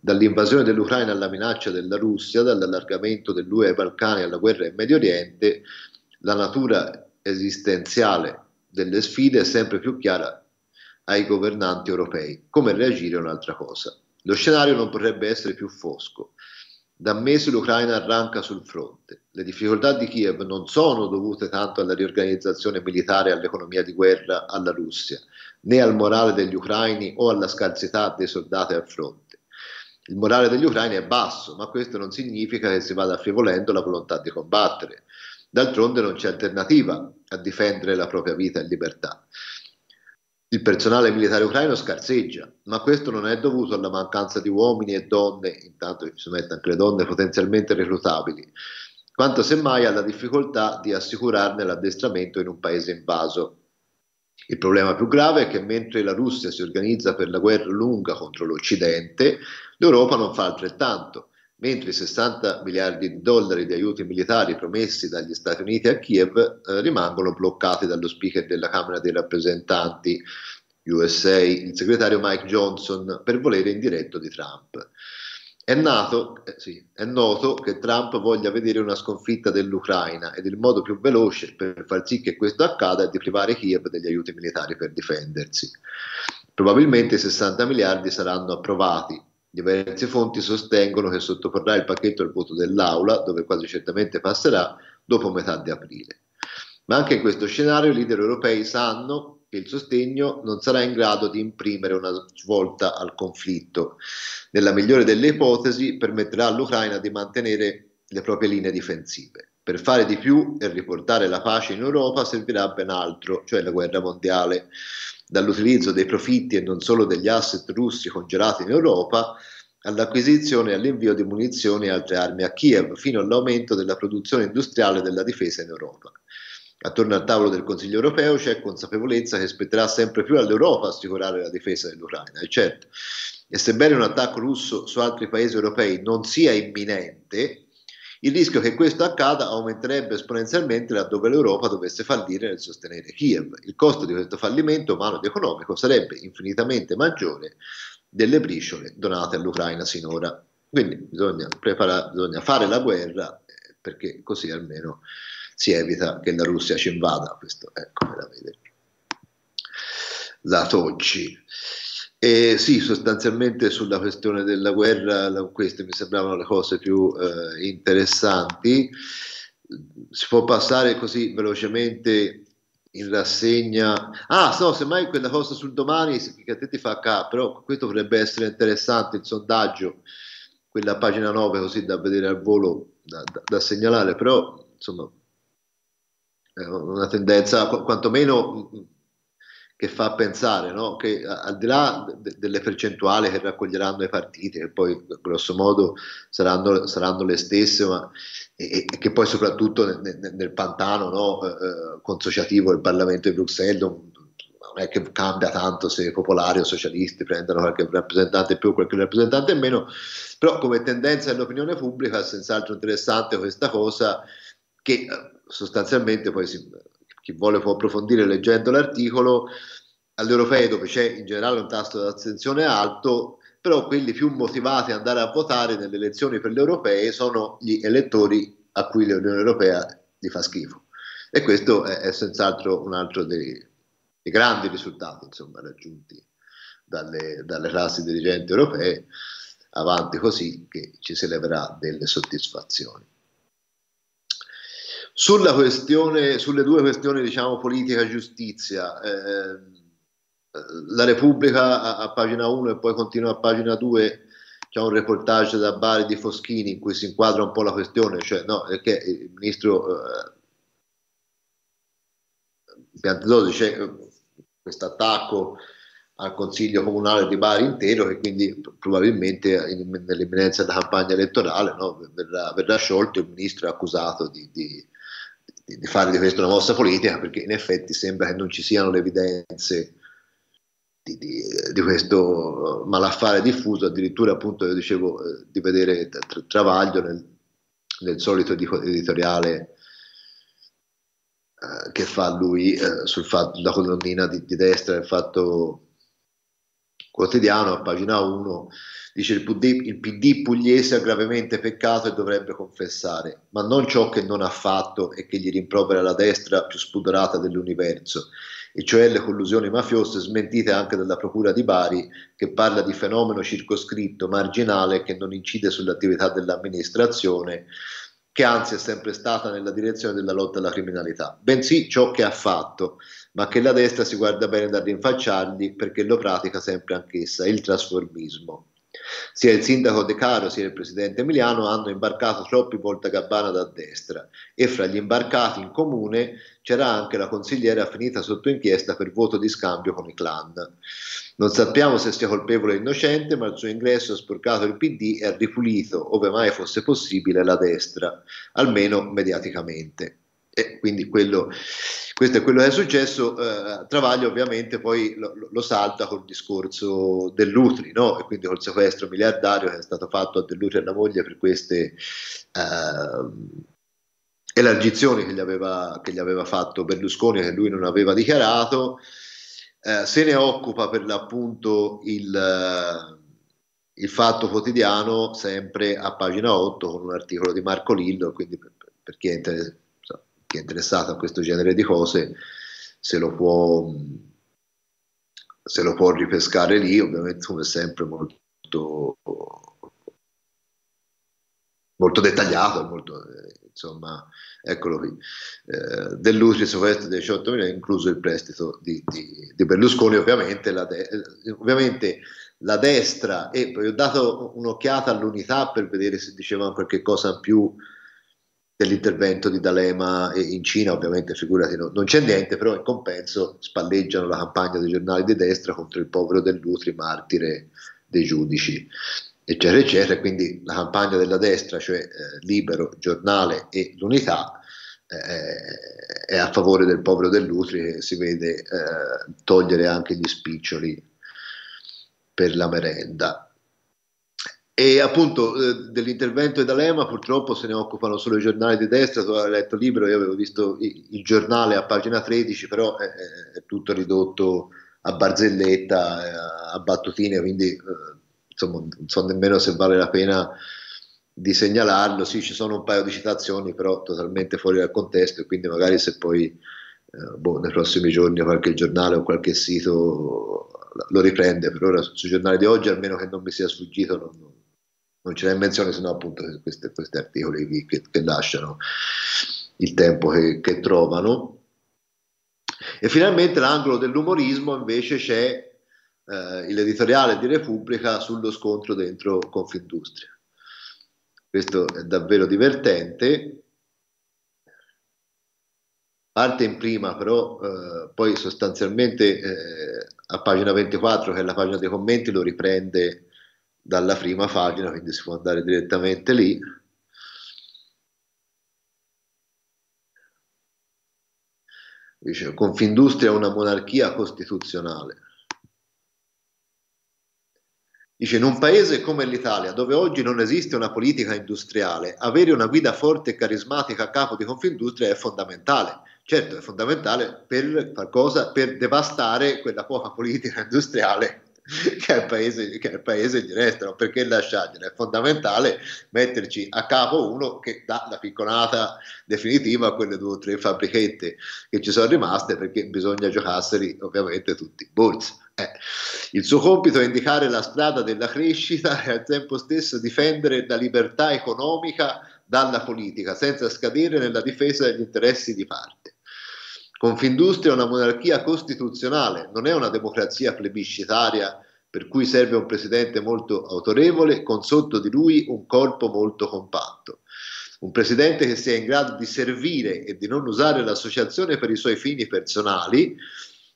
Dall'invasione dell'Ucraina alla minaccia della Russia, dall'allargamento dell'UE ai Balcani alla guerra in Medio Oriente, la natura esistenziale delle sfide è sempre più chiara ai governanti europei. Come reagire è un'altra cosa. Lo scenario non potrebbe essere più fosco. Da mesi l'Ucraina arranca sul fronte. Le difficoltà di Kiev non sono dovute tanto alla riorganizzazione militare all'economia di guerra alla Russia, né al morale degli ucraini o alla scarsità dei soldati al fronte. Il morale degli ucraini è basso, ma questo non significa che si vada affievolendo la volontà di combattere. D'altronde non c'è alternativa a difendere la propria vita e libertà. Il personale militare ucraino scarseggia, ma questo non è dovuto alla mancanza di uomini e donne, intanto ci sono anche le donne potenzialmente reclutabili, quanto semmai alla difficoltà di assicurarne l'addestramento in un paese invaso. Il problema più grave è che mentre la Russia si organizza per la guerra lunga contro l'Occidente, l'Europa non fa altrettanto, mentre i 60 miliardi di dollari di aiuti militari promessi dagli Stati Uniti a Kiev eh, rimangono bloccati dallo speaker della Camera dei rappresentanti USA, il segretario Mike Johnson, per volere indiretto di Trump. È, nato, eh, sì, è noto che Trump voglia vedere una sconfitta dell'Ucraina ed il modo più veloce per far sì che questo accada è di privare Kiev degli aiuti militari per difendersi. Probabilmente i 60 miliardi saranno approvati. Diverse fonti sostengono che sottoporrà il pacchetto al voto dell'Aula, dove quasi certamente passerà, dopo metà di aprile. Ma anche in questo scenario i leader europei sanno che il sostegno non sarà in grado di imprimere una svolta al conflitto. Nella migliore delle ipotesi permetterà all'Ucraina di mantenere le proprie linee difensive. Per fare di più e riportare la pace in Europa servirà ben altro, cioè la guerra mondiale. Dall'utilizzo dei profitti e non solo degli asset russi congelati in Europa, all'acquisizione e all'invio di munizioni e altre armi a Kiev, fino all'aumento della produzione industriale della difesa in Europa. Attorno al tavolo del Consiglio europeo c'è consapevolezza che spetterà sempre più all'Europa assicurare la difesa dell'Ucraina, e certo. E sebbene un attacco russo su altri paesi europei non sia imminente, il rischio che questo accada aumenterebbe esponenzialmente laddove l'Europa dovesse fallire nel sostenere Kiev. Il costo di questo fallimento umano ed economico sarebbe infinitamente maggiore delle briciole donate all'Ucraina sinora. Quindi bisogna, bisogna fare la guerra eh, perché così almeno si evita che la Russia ci invada, questo è come la vede Zatocci. E sì, sostanzialmente sulla questione della guerra, queste mi sembravano le cose più eh, interessanti. Si può passare così velocemente in rassegna. Ah, no, semmai quella cosa sul domani che a te ti fa capo, però questo potrebbe essere interessante, il sondaggio, quella pagina 9 così da vedere al volo, da, da, da segnalare, però insomma una tendenza quantomeno che fa pensare no? che al di là de- delle percentuali che raccoglieranno i partiti, che poi grosso modo saranno, saranno le stesse, ma e, e che poi soprattutto nel, nel, nel pantano no? eh, eh consociativo del Parlamento di Bruxelles non, non, è che cambia tanto se popolari o socialisti prendono qualche rappresentante più o qualche rappresentante meno, però come tendenza dell'opinione pubblica è senz'altro interessante questa cosa che eh, sostanzialmente poi si, chi vuole può approfondire leggendo l'articolo, all'europeo dove c'è in generale un tasso di attenzione alto, però quelli più motivati ad andare a votare nelle elezioni per le europee sono gli elettori a cui l'Unione Europea gli fa schifo. E questo è, è senz'altro un altro dei, dei grandi risultati insomma, raggiunti dalle, dalle classi dirigenti europee, avanti così che ci si leverà delle soddisfazioni. Sulla questione, sulle due questioni, diciamo, politica e giustizia, eh, la Repubblica a, a, pagina 1 e poi continua a pagina 2 c'è un reportage da Bari di Foschini in cui si inquadra un po' la questione, cioè no, che il ministro eh, Piantedosi c'è questo attacco al Consiglio Comunale di Bari intero e quindi probabilmente in, nell'imminenza della campagna elettorale no, verrà, verrà, sciolto il ministro è accusato di, di di, fare di questo una mossa politica, perché in effetti sembra che non ci siano le evidenze di, di, di, questo malaffare diffuso, addirittura appunto io dicevo eh, di vedere tra, Travaglio nel, nel, solito editoriale eh, che fa lui eh, sul fatto, la colonnina di, di destra del fatto quotidiano a pagina 1 Dice il PD, il PD pugliese ha gravemente peccato e dovrebbe confessare, ma non ciò che non ha fatto e che gli rimprovera la destra più spudorata dell'universo, e cioè le collusioni mafiose smentite anche dalla Procura di Bari, che parla di fenomeno circoscritto, marginale, che non incide sull'attività dell'amministrazione che anzi è sempre stata nella direzione della lotta alla criminalità, bensì ciò che ha fatto, ma che la destra si guarda bene da rinfacciargli perché lo pratica sempre anch'essa, il trasformismo. Sia il sindaco De Caro sia il presidente Emiliano hanno imbarcato troppi Gabbana da destra e fra gli imbarcati in comune c'era anche la consigliera finita sotto inchiesta per voto di scambio con i clan. Non sappiamo se sia colpevole o innocente, ma il suo ingresso ha sporcato il PD e ha ripulito, ove mai fosse possibile, la destra, almeno mediaticamente. E quindi quello, questo è quello che è successo. Eh, Travaglio ovviamente poi lo, lo, salta col discorso dell'Utri, no? e quindi col sequestro miliardario che è stato fatto a dell'Utri e alla moglie per queste eh, elargizioni che gli, aveva, che gli, aveva, fatto Berlusconi che lui non aveva dichiarato. Eh, se ne occupa per l'appunto il, il Fatto Quotidiano sempre a pagina 8 con un articolo di Marco Lillo, quindi per, per chi è interessato chi è interessato a questo genere di cose se lo può, se lo può ripescare lì, ovviamente come sempre molto, molto dettagliato, molto, eh, insomma, eccolo qui, eh, dell'utile sovvento dei 18 milioni, incluso il prestito di, di, di Berlusconi, ovviamente la, de- ovviamente la destra, e poi ho dato un'occhiata all'unità per vedere se dicevano qualche cosa in più dell'intervento di D'Alema in Cina, ovviamente figurati no, non c'è niente, però in compenso spalleggiano la campagna dei giornali di destra contro il povero Dell'Utri, martire dei giudici, eccetera, eccetera. Quindi la campagna della destra, cioè eh, Libero, Giornale e l'Unità, eh, è a favore del povero Dell'Utri che si vede eh, togliere anche gli spiccioli per la merenda. E appunto eh, dell'intervento di D'Alema purtroppo se ne occupano solo i giornali di destra, tu hai letto il libro, io avevo visto il, il giornale a pagina 13, però è, è, tutto ridotto a barzelletta, eh, a battutine, quindi eh, insomma non so nemmeno se vale la pena di segnalarlo, sì ci sono un paio di citazioni però totalmente fuori dal contesto e quindi magari se poi eh, boh, nei prossimi giorni qualche giornale o qualche sito lo riprende, per ora sui giornali di oggi almeno che non mi sia sfuggito non, non ce n'è menzione, se no appunto questi, questi articoli che, che, lasciano il tempo che, che, trovano. E finalmente l'angolo dell'umorismo invece c'è eh, l'editoriale di Repubblica sullo scontro dentro Confindustria. Questo è davvero divertente. Parte in prima, però eh, poi sostanzialmente eh, a pagina 24, che è la pagina dei commenti, lo riprende dalla prima pagina, quindi si può andare direttamente lì. Dice, Confindustria è una monarchia costituzionale. Dice, in un paese come l'Italia, dove oggi non esiste una politica industriale, avere una guida forte e carismatica a capo di Confindustria è fondamentale. Certo, è fondamentale per qualcosa, per devastare quella poca politica industriale [LAUGHS] che al paese, che al paese gli restano, perché lasciargliela? È fondamentale metterci a capo uno che dà la picconata definitiva a quelle due o tre fabbrichette che ci sono rimaste, perché bisogna giocarseli ovviamente tutti i borsi. Eh. Il suo compito è indicare la strada della crescita e al tempo stesso difendere la libertà economica dalla politica, senza scadere nella difesa degli interessi di parte. Confindustria è una monarchia costituzionale, non è una democrazia plebiscitaria per cui serve un presidente molto autorevole con sotto di lui un corpo molto compatto. Un presidente che sia in grado di servire e di non usare l'associazione per i suoi fini personali,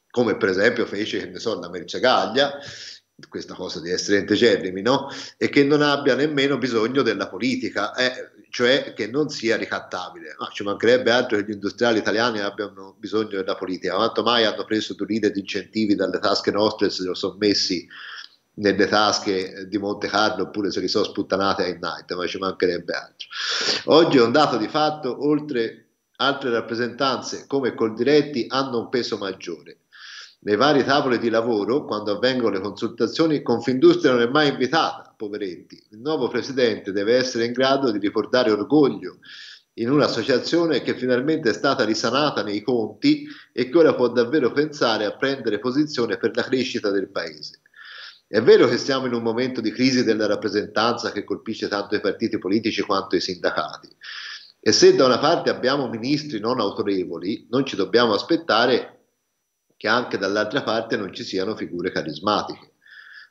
come per esempio fece, che ne so, la Mercegaglia, questa cosa di essere integerrimi, no? E che non abbia nemmeno bisogno della politica. Eh, cioè che non sia ricattabile. Ma ci mancherebbe altro che gli industriali italiani abbiano bisogno della politica. Quanto mai hanno preso lire di incentivi dalle tasche nostre se li sono messi nelle tasche di Monte Carlo oppure se li sono sputtanati a Night, ma ci mancherebbe altro. Oggi è un dato di fatto, oltre altre rappresentanze come Coldiretti hanno un peso maggiore. Nei vari tavoli di lavoro, quando avvengono le consultazioni, Confindustria non è mai invitata poveretti. Il nuovo presidente deve essere in grado di riportare orgoglio in un'associazione che finalmente è stata risanata nei conti e che ora può davvero pensare a prendere posizione per la crescita del paese. È vero che siamo in un momento di crisi della rappresentanza che colpisce tanto i partiti politici quanto i sindacati, E se da una parte abbiamo ministri non autorevoli, non ci dobbiamo aspettare che anche dall'altra parte non ci siano figure carismatiche.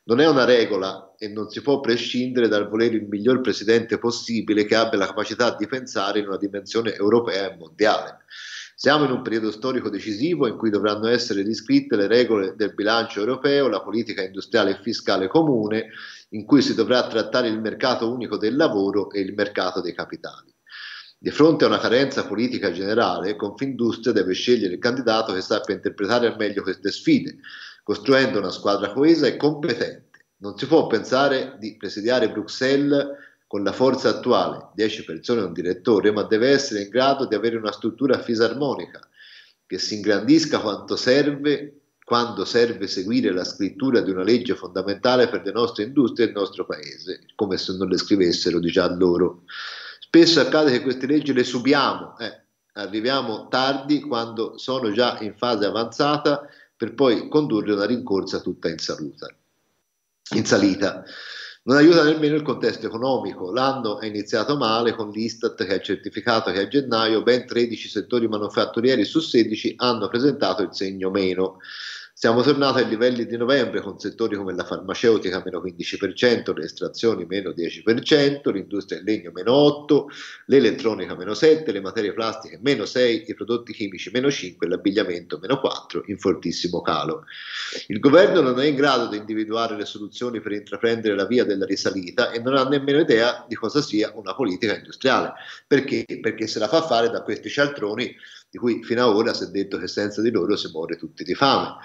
Non è una regola e non si può prescindere dal volere il miglior presidente possibile che abbia la capacità di pensare in una dimensione europea e mondiale. Siamo in un periodo storico decisivo in cui dovranno essere riscritte le regole del bilancio europeo, la politica industriale e fiscale comune, in cui si dovrà trattare il mercato unico del lavoro e il mercato dei capitali. Di fronte a una carenza politica generale, Confindustria deve scegliere il candidato che sappia interpretare al meglio queste sfide, costruendo una squadra coesa e competente. Non si può pensare di presidiare Bruxelles con la forza attuale, 10 persone e un direttore, ma deve essere in grado di avere una struttura fisarmonica che si ingrandisca quanto serve quando serve seguire la scrittura di una legge fondamentale per le nostre industrie e il nostro paese, come se non le scrivessero già loro. Spesso accade che queste leggi le subiamo, eh, arriviamo tardi quando sono già in fase avanzata per poi condurre una rincorsa tutta in, saluta, in salita. Non aiuta nemmeno il contesto economico. L'anno è iniziato male con l'Istat che ha certificato che a gennaio ben 13 settori manufatturieri su 16 hanno presentato il segno meno. Siamo tornati ai livelli di novembre con settori come la farmaceutica meno 15%, le estrazioni meno 10%, l'industria del legno meno 8%, l'elettronica meno 7%, le materie plastiche meno 6%, i prodotti chimici meno 5% l'abbigliamento meno 4% in fortissimo calo. Il governo non è in grado di individuare le soluzioni per intraprendere la via della risalita e non ha nemmeno idea di cosa sia una politica industriale. Perché? Perché se la fa fare da questi cialtroni di cui fino ad ora si è detto che senza di loro si muore tutti di fame.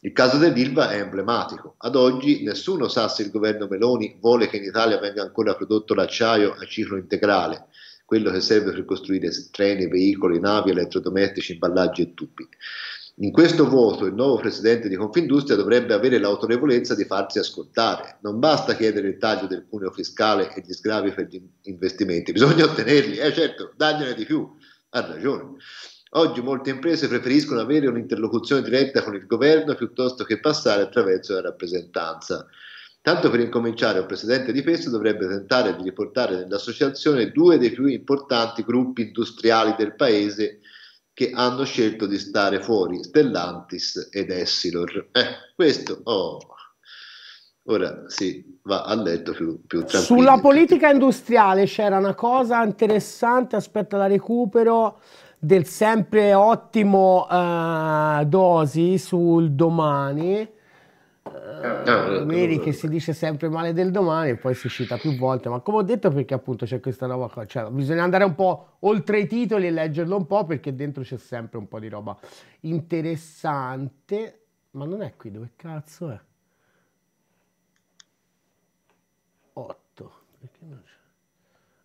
Il caso dell'Ilva è emblematico. Ad oggi nessuno sa se il governo Meloni vuole che in Italia venga ancora prodotto l'acciaio a ciclo integrale, quello che serve per costruire treni, veicoli, navi, elettrodomestici, imballaggi e tubi. In questo voto il nuovo presidente di Confindustria dovrebbe avere l'autorevolezza di farsi ascoltare. Non basta chiedere il taglio del cuneo fiscale e gli sgravi per gli investimenti, bisogna ottenerli. Eh certo, dagliene di più. Ha ragione. Oggi molte imprese preferiscono avere un'interlocuzione diretta con il governo piuttosto che passare attraverso la rappresentanza. Tanto per incominciare, un presidente di peso dovrebbe tentare di riportare nell'associazione due dei più importanti gruppi industriali del paese che hanno scelto di stare fuori, Stellantis ed Essilor. Eh, questo, oh, ora si va a letto più, più tranquillo. Sulla politica industriale c'era una cosa interessante, aspetta la recupero del sempre ottimo uh, Dosi sul domani. Uh, vedi che si dice sempre male del domani e poi si cita più volte, ma come ho detto perché appunto c'è questa nuova cosa, cioè, bisogna andare un po' oltre i titoli e leggerlo un po' perché dentro c'è sempre un po' di roba interessante, ma non è qui, dove cazzo è? 8, perché non c'è?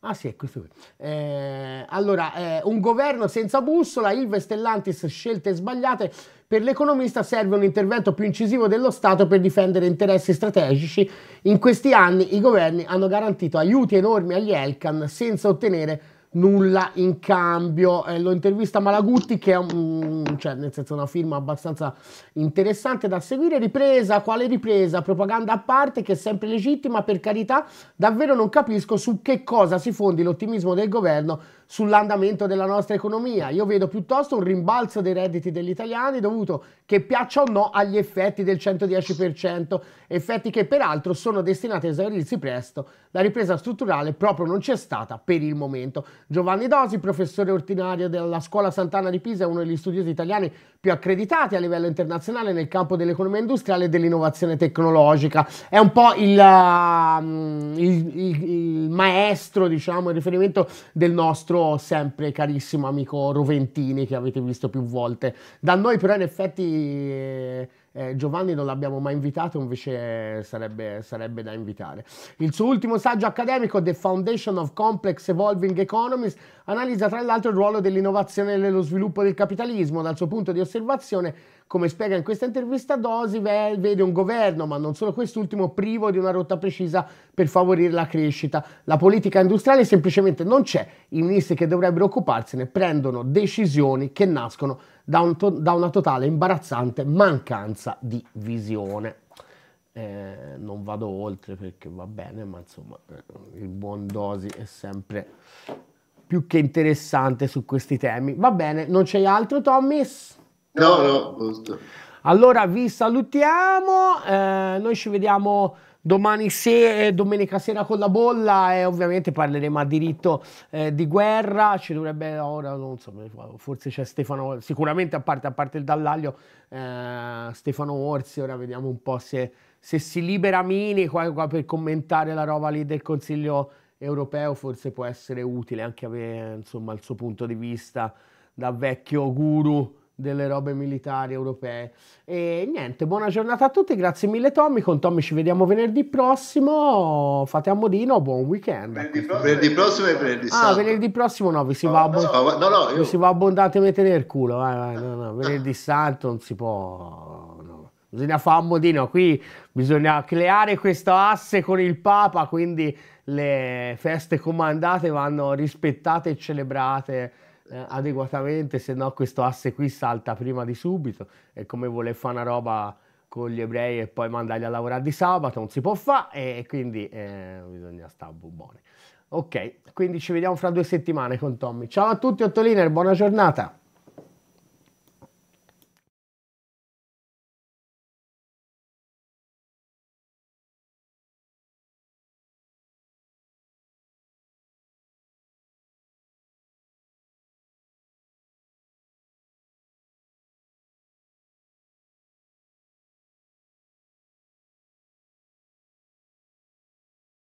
Ah sì, è questo. Eh, allora, eh, un governo senza bussola, Ilva e Stellantis, scelte sbagliate. Per l'economista serve un intervento più incisivo dello Stato per difendere interessi strategici. In questi anni i governi hanno garantito aiuti enormi agli Elkan senza ottenere nulla in cambio. Eh, lo intervista Malagutti, che è un, cioè, nel senso una firma abbastanza interessante da seguire. Ripresa, quale ripresa? Propaganda a parte, che è sempre legittima, per carità. Davvero non capisco su che cosa si fondi l'ottimismo del governo sull'andamento della nostra economia. Io vedo piuttosto un rimbalzo dei redditi degli italiani dovuto, che piaccia o no, agli effetti del 110%, effetti che peraltro sono destinati a esaurirsi presto. La ripresa strutturale proprio non c'è stata per il momento. Giovanni Dosi, professore ordinario della Scuola Sant'Anna di Pisa, uno degli studiosi italiani più accreditati a livello internazionale nel campo dell'economia industriale e dell'innovazione tecnologica. È un po' il, uh, il, il, il maestro, diciamo, il riferimento del nostro nostro sempre carissimo amico Roventini che avete visto più volte. Da noi però in effetti eh, eh, Giovanni non l'abbiamo mai invitato, invece sarebbe, sarebbe, da invitare. Il suo ultimo saggio accademico, The Foundation of Complex Evolving Economies, analizza tra l'altro il ruolo dell'innovazione nello sviluppo del capitalismo. Dal suo punto di osservazione, come spiega in questa intervista Dosi, vede un governo, ma non solo quest'ultimo, privo di una rotta precisa per favorire la crescita. La politica industriale semplicemente non c'è, i ministri che dovrebbero occuparsene prendono decisioni che nascono da, un to- da una totale imbarazzante mancanza di visione. Eh, non vado oltre perché va bene, ma insomma eh, il buon Dosi è sempre più che interessante su questi temi. Va bene, non c'è altro, Tommis? No, no, giusto. Allora vi salutiamo, eh, noi ci vediamo domani sera, domenica sera con la bolla e ovviamente parleremo a diritto eh, di guerra, ci dovrebbe ora, non so, forse c'è Stefano, sicuramente a parte, a parte il Dallaglio, eh, Stefano Orsi, ora vediamo un po' se, se si libera Mini qua, qua per commentare la roba lì del Consiglio europeo, forse può essere utile anche avere insomma il suo punto di vista da vecchio guru delle robe militari europee. E niente, buona giornata a tutti, grazie mille Tommy, con Tommy ci vediamo venerdì prossimo, fate a modino, buon weekend. Venerdì prossimo, venerdì prossimo e venerdì santo. Ah, venerdì prossimo no, vi si, no, va, abbond- no, no, no, io... vi si va abbondantemente nel culo, vai, vai, no, no, venerdì santo non si può... No. Bisogna fare un modino, qui bisogna creare questo asse con il Papa, quindi le feste comandate vanno rispettate e celebrate eh, adeguatamente, se no questo asse qui salta prima di subito, è come voler fare una roba con gli ebrei e poi mandarli a lavorare di sabato, non si può fare e quindi eh, bisogna stare buoni. Ok, quindi ci vediamo fra due settimane con Tommy. Ciao a tutti, Ottoliner, buona giornata.